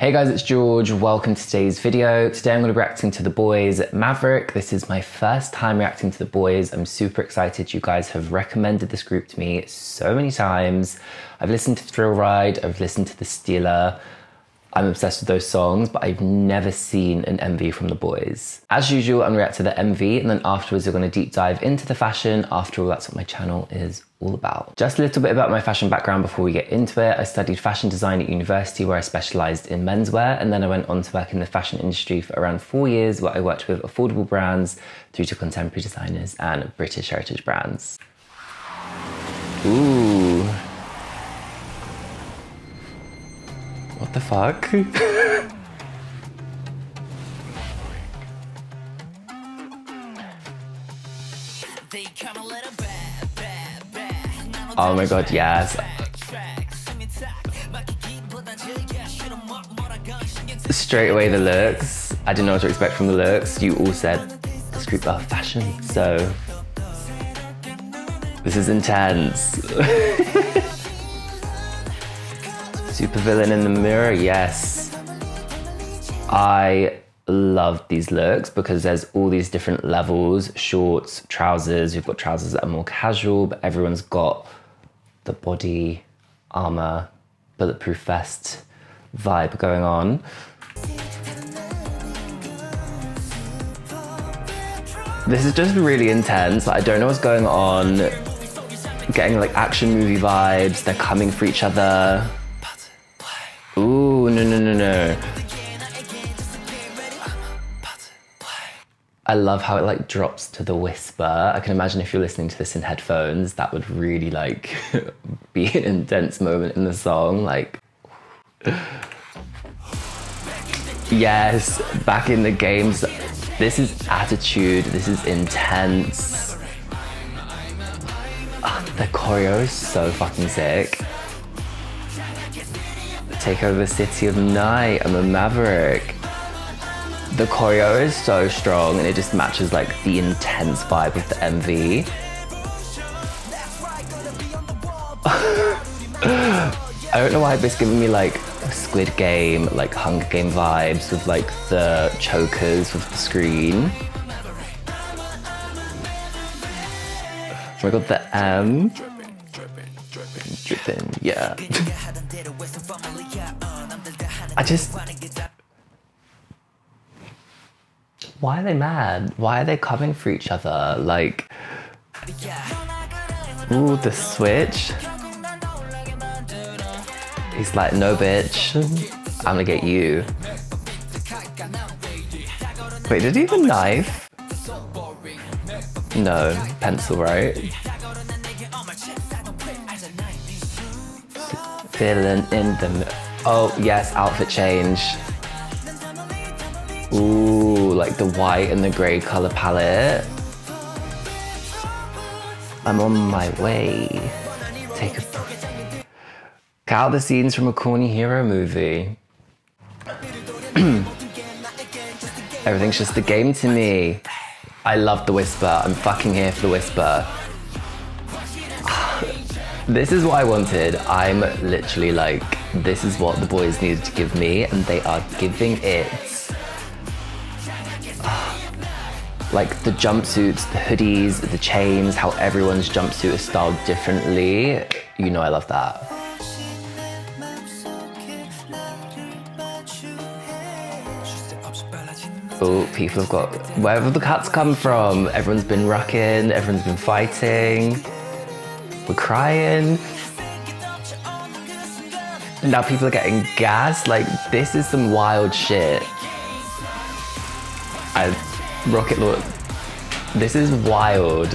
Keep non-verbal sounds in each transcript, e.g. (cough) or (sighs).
Hey guys, it's George. Welcome to today's video. Today I'm going to be reacting to The Boyz Maverick. This is my first time reacting to The Boyz. I'm super excited. You guys have recommended this group to me so many times. I've listened to Thrill Ride, I've listened to The Stealer. I'm obsessed with those songs, but I've never seen an MV from The Boyz. As usual, I'm react to the MV and then afterwards we're gonna deep dive into the fashion. After all, that's what my channel is all about. Just a little bit about my fashion background before we get into it. I studied fashion design at university where I specialized in menswear and then I went on to work in the fashion industry for around four years where I worked with affordable brands through to contemporary designers and British heritage brands. Ooh. The fuck? (laughs) oh my god, yes. Straight away the looks. I didn't know what to expect from the looks. You all said group are fashion, so this is intense. (laughs) Super villain in the mirror, yes. I love these looks because there's all these different levels shorts, trousers. We've got trousers that are more casual, but everyone's got the body armor, bulletproof vest vibe going on. This is just really intense. I don't know what's going on. Getting like action movie vibes. They're coming for each other. I love how it like drops to the whisper. I can imagine if you're listening to this in headphones, that would really like (laughs) be an intense moment in the song. Like, (sighs) yes, back in the games. This is attitude. This is intense. Oh, the choreo is so fucking sick take over the city of night. I'm a maverick. The choreo is so strong and it just matches like the intense vibe of the MV. (laughs) I don't know why it's giving me like Squid Game, like Hunger Game vibes with like the chokers with the screen. Oh my god, the M. Dripping, yeah. (laughs) I just. Why are they mad? Why are they coming for each other? Like. Ooh, the switch. He's like, no, bitch. I'm gonna get you. Wait, did he have a knife? No, pencil, right? Villain in the Oh, yes, outfit change. Ooh, like the white and the grey colour palette. I'm on my way. Take a Count the scenes from a corny hero movie. (clears throat) Everything's just a game to me. I love the whisper. I'm fucking here for the whisper. (sighs) This is what I wanted. I'm literally like, this is what the Boyz needed to give me, and they are giving it. Like the jumpsuits, the hoodies, the chains, how everyone's jumpsuit is styled differently. You know I love that. Oh, people have got wherever the cats come from. Everyone's been rocking, everyone's been fighting. We're crying. Now people are getting gas. Like, this is some wild shit. I, Rocket Lord, this is wild. (laughs)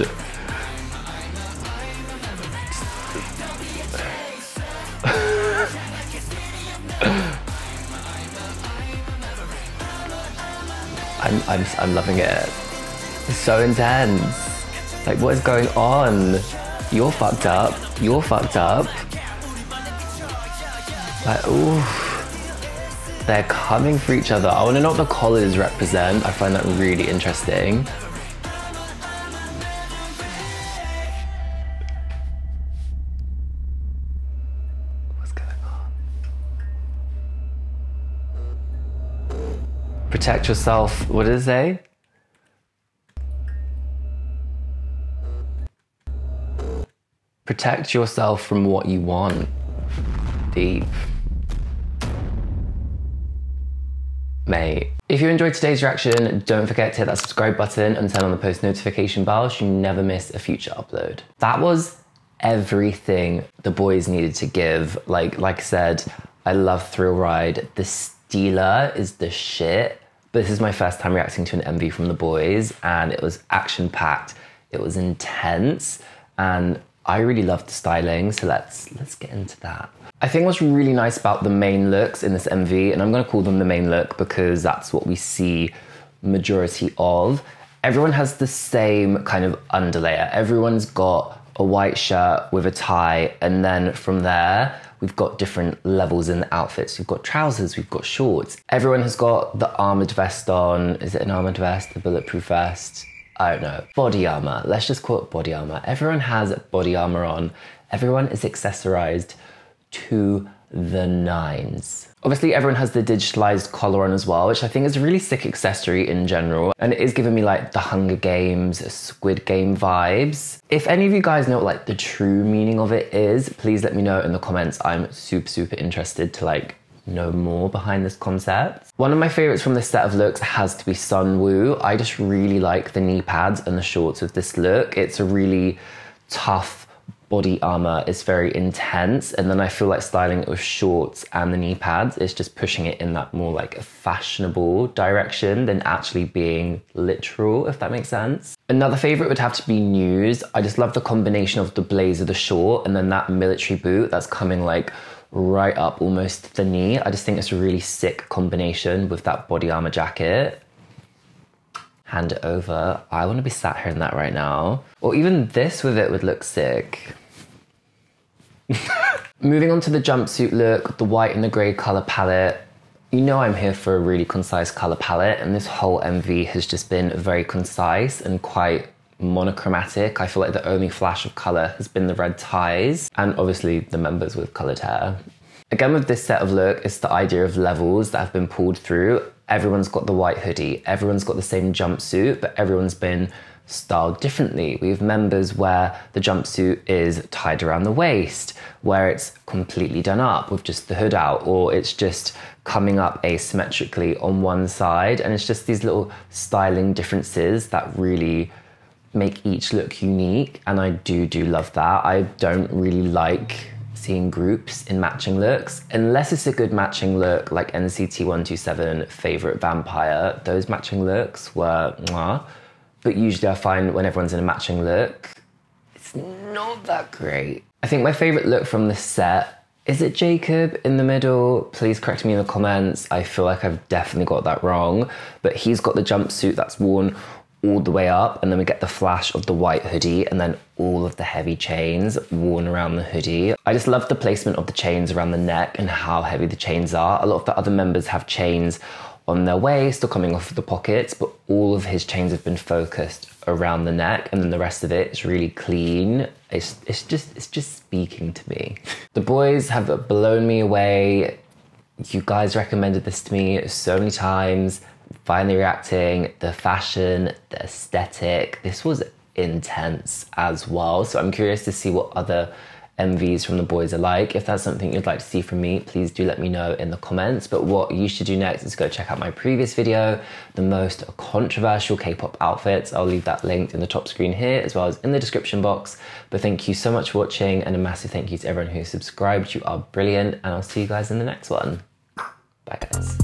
I'm, I'm, I'm loving it. It's so intense. Like, what is going on? You're fucked up. You're fucked up. Like, ooh. They're coming for each other. I want to know what the collars represent. I find that really interesting. What's going on? Protect yourself. What does it say? Protect yourself from what you want. Deep. Mate. If you enjoyed today's reaction, don't forget to hit that subscribe button and turn on the post notification bell so you never miss a future upload. That was everything the Boyz needed to give. Like, like I said, I love Thrill Ride. The Stealer is the shit. But this is my first time reacting to an MV from the Boyz, and it was action packed. It was intense, and I really love the styling, so let's let's get into that. I think what's really nice about the main looks in this MV, and I'm gonna call them the main look because that's what we see majority of. Everyone has the same kind of underlayer. Everyone's got a white shirt with a tie, and then from there, we've got different levels in the outfits. We've got trousers, we've got shorts. Everyone has got the armored vest on. Is it an armored vest? The bulletproof vest? I don't know, body armor. Let's just call it body armor. Everyone has body armor on. Everyone is accessorized to the nines. Obviously, everyone has the digitalized collar on as well, which I think is a really sick accessory in general. And it is giving me like the Hunger Games, Squid Game vibes. If any of you guys know what like the true meaning of it is, please let me know in the comments. I'm super, super interested to like know more behind this concept. One of my favorites from this set of looks has to be Sunwoo. I just really like the knee pads and the shorts of this look. It's a really tough body armor. It's very intense. And then I feel like styling it with shorts and the knee pads is just pushing it in that more like fashionable direction than actually being literal, if that makes sense. Another favorite would have to be New's. I just love the combination of the blazer, the short, and then that military boot that's coming like right up almost the knee. I just think it's a really sick combination with that body armor jacket. Hand it over. I want to be sat here in that right now. Or even this with it would look sick. (laughs) Moving on to the jumpsuit look, the white and the grey colour palette. You know I'm here for a really concise colour palette and this whole MV has just been very concise and quite monochromatic. I feel like the only flash of colour has been the red ties and obviously the members with coloured hair. Again with this set of look, it's the idea of levels that have been pulled through. Everyone's got the white hoodie, everyone's got the same jumpsuit, but everyone's been styled differently. We have members where the jumpsuit is tied around the waist, where it's completely done up with just the hood out, or it's just coming up asymmetrically on one side. And it's just these little styling differences that really make each look unique and I do do love that. I don't really like seeing groups in matching looks unless it's a good matching look like NCT 127 favorite vampire. Those matching looks were mwah. But usually I find when everyone's in a matching look, it's not that great. I think my favorite look from the set is it Jacob in the middle? Please correct me in the comments. I feel like I've definitely got that wrong. But he's got the jumpsuit that's worn all the way up and then we get the flash of the white hoodie and then all of the heavy chains worn around the hoodie. I just love the placement of the chains around the neck and how heavy the chains are. A lot of the other members have chains on their waist or coming off of the pockets, but all of his chains have been focused around the neck and then the rest of it is really clean. It's, it's just it's just speaking to me. the Boyz have blown me away. You guys recommended this to me so many times finally reacting, the fashion, the aesthetic. This was intense as well. So I'm curious to see what other MVs from the Boyz are like. If that's something you'd like to see from me, please do let me know in the comments. But what you should do next is go check out my previous video, the most controversial K-pop outfits. I'll leave that linked in the top screen here as well as in the description box. But thank you so much for watching and a massive thank you to everyone who subscribed. You are brilliant and I'll see you guys in the next one. Bye guys.